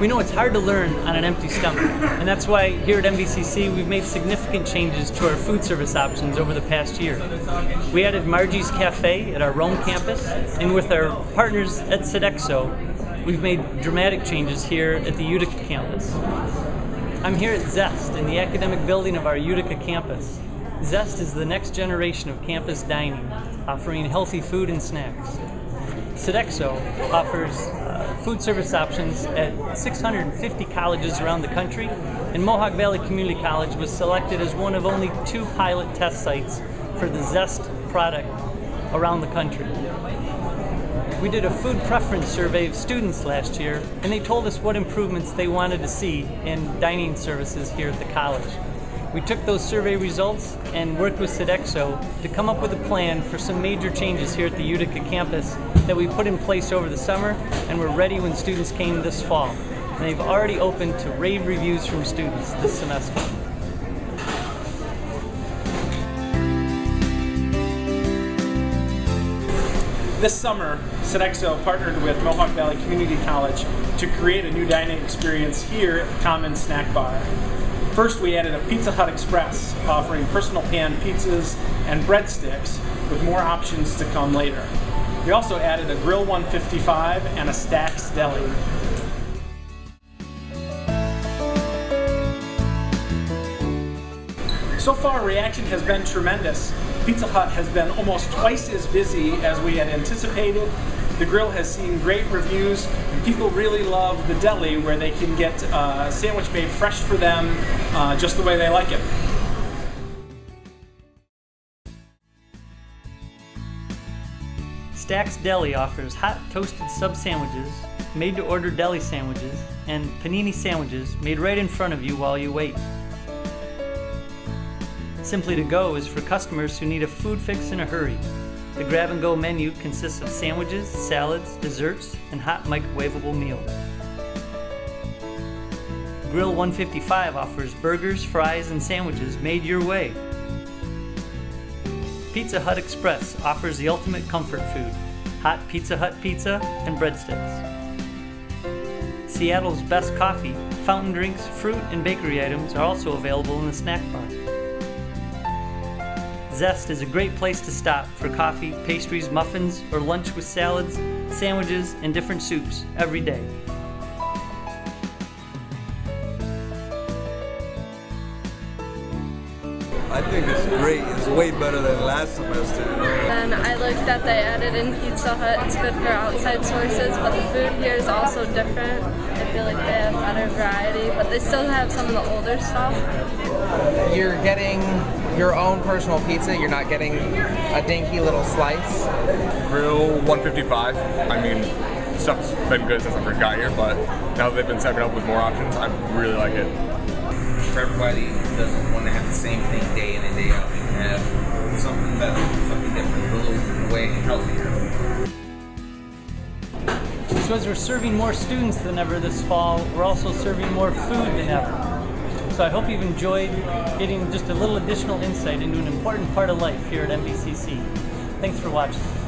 We know it's hard to learn on an empty stomach, and that's why here at MVCC we've made significant changes to our food service options over the past year. We added Margie's Cafe at our Rome campus, and with our partners at Sodexo, we've made dramatic changes here at the Utica campus. I'm here at Zest in the academic building of our Utica campus. Zest is the next generation of campus dining, offering healthy food and snacks. Sodexo offers uh, food service options at 650 colleges around the country, and Mohawk Valley Community College was selected as one of only two pilot test sites for the Zest product around the country. We did a food preference survey of students last year, and they told us what improvements they wanted to see in dining services here at the college. We took those survey results and worked with Sodexo to come up with a plan for some major changes here at the Utica campus that we put in place over the summer and were ready when students came this fall. And they've already opened to rave reviews from students this semester. This summer, Sodexo partnered with Mohawk Valley Community College to create a new dining experience here at the Common Snack Bar. First, we added a Pizza Hut Express, offering personal pan pizzas and breadsticks, with more options to come later. We also added a Grill 155 and a Stacks Deli. So far, reaction has been tremendous. Pizza Hut has been almost twice as busy as we had anticipated. The grill has seen great reviews. And people really love the deli where they can get a sandwich made fresh for them uh, just the way they like it. Stacks Deli offers hot toasted sub sandwiches, made to order deli sandwiches, and panini sandwiches made right in front of you while you wait. Simply to Go is for customers who need a food fix in a hurry. The grab and go menu consists of sandwiches, salads, desserts, and hot microwavable meals. Grill 155 offers burgers, fries, and sandwiches made your way. Pizza Hut Express offers the ultimate comfort food hot Pizza Hut pizza and breadsticks. Seattle's best coffee, fountain drinks, fruit, and bakery items are also available in the snack bar. Zest is a great place to stop for coffee, pastries, muffins, or lunch with salads, sandwiches, and different soups every day. I think it's great. It's way better than last semester. And I like that they added in Pizza Hut. It's good for outside sources, but the food here is also different. I feel like they have better variety, but they still have some of the older stuff. You're getting your own personal pizza. You're not getting a dinky little slice. Grill 155. I mean, stuff's been good since I first got here, but now that they've been stepping up with more options, I really like it. For everybody who doesn't want to have the same thing day in and day out, you can have something better, something different, a little way healthier. So as we're serving more students than ever this fall, we're also serving more food than ever. So I hope you've enjoyed getting just a little additional insight into an important part of life here at MVCC. Thanks for watching.